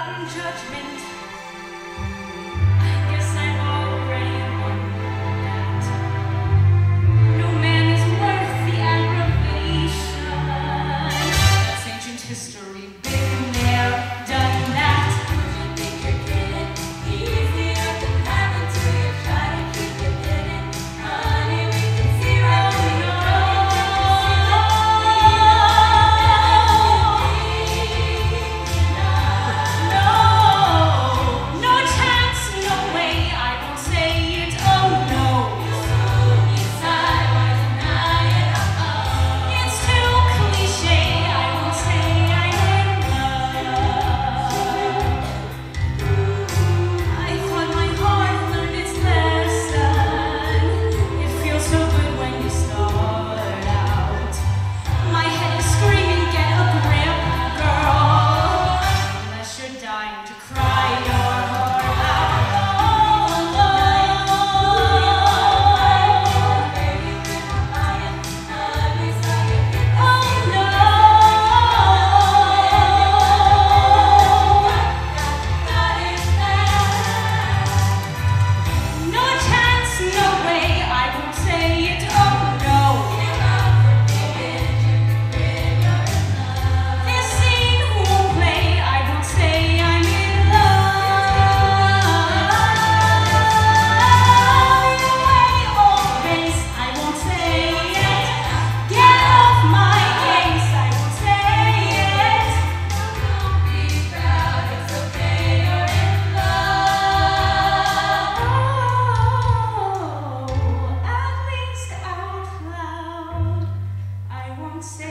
judgment. Say.